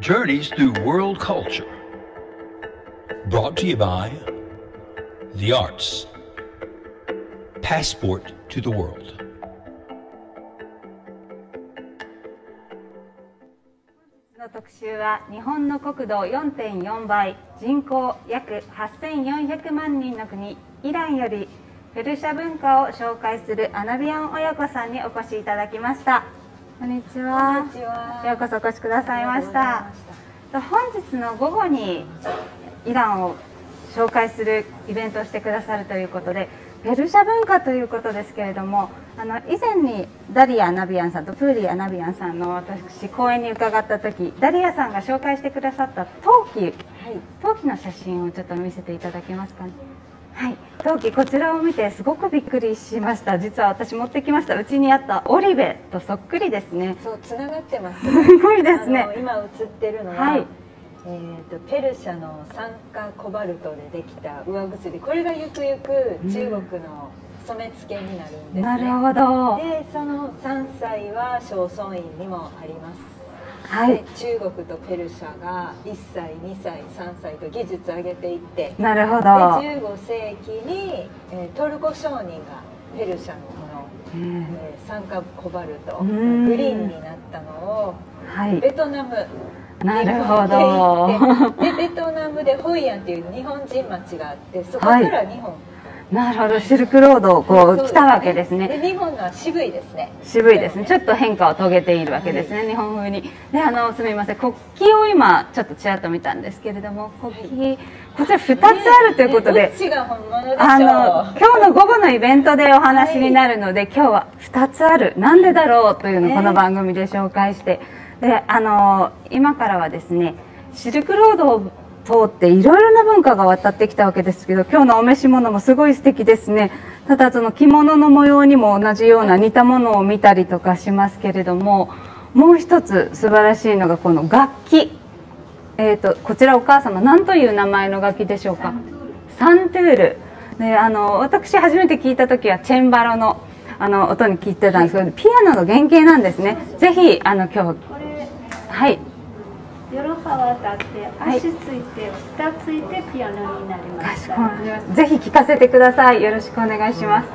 Journeys through World Culture. Brought to you by The Arts. Passport to the World. の特集は日本の国土4.4倍人口約8400万人の国イランよりペルシャ文化を紹介するアナビアン親子さんにお越しいただきましたこんにちは。ようこそお越しくださいました。本日の午後にイランを紹介するイベントをしてくださるということでペルシャ文化ということですけれどもあの以前にダリア・アナビアンさんとプーリー・アナビアンさんの私講演に伺った時ダリアさんが紹介してくださった陶器、はい、陶器の写真をちょっと見せていただけますかねはい。陶器こちらを見てすごくびっくりしました。実は私持ってきました。うちにあったオリベとそっくりですね。そうつながってます、すごいですね。今映ってるのは、はい。えーと、ペルシャの酸化コバルトでできた上薬。これがゆくゆく中国の染め付けになるんです、ね、なるほど。でその3歳は正倉院にもありますはい、中国とペルシャが1歳2歳3歳と技術上げていってなるほど。で15世紀に、えー、トルコ商人がペルシャのこの、えー、酸化コバルトグリーンになったのを、はい、ベトナムなるほど。でベトナムでホイアンっていう日本人町があってそこから日本、はいなるほど。シルクロードをこう来たわけですね。で日本が渋いですね。渋いですね。ちょっと変化を遂げているわけですね、はい、日本風に。であのすみません。国旗を今ちょっとちらっと見たんですけれども国旗、はい、こちら2つあるということで、あの今日の午後のイベントでお話になるので、はい、今日は2つある。なんでだろうというのをこの番組で紹介して、であの今からはですねシルクロードを通っていろいろな文化が渡ってきたわけですけど今日のお召し物もすごい素敵ですね。ただその着物の模様にも同じような似たものを見たりとかしますけれどももう一つ素晴らしいのがこの楽器。えーと、こちらお母様何という名前の楽器でしょうか？サントゥール。であの私初めて聞いた時はチェンバロのあの音に聞いてたんですけど、ピアノの原型なんですね。ぜひあの今日はい。ヨロハは立って足ついて蓋ついてピアノになりました、ぜひ聞かせてください。よろしくお願いします、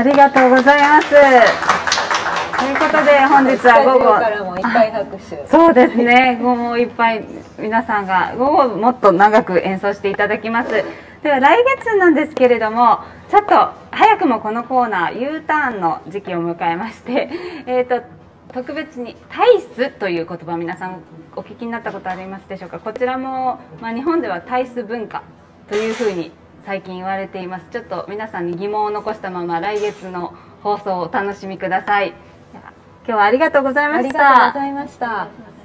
ありがとうございます。ということで本日は午後。そうですね。午後いっぱい皆さんが午後もっと長く演奏していただきます。では来月なんですけれどもちょっと早くもこのコーナー U ターンの時期を迎えまして えっ、ー、と特別にタイスという言葉皆さんお聞きになったことありますでしょうか？こちらも、まあ、日本ではタイス文化というふうに最近言われています。ちょっと皆さんに疑問を残したまま来月の放送をお楽しみください。今日はありがとうございました。ありがとうございました。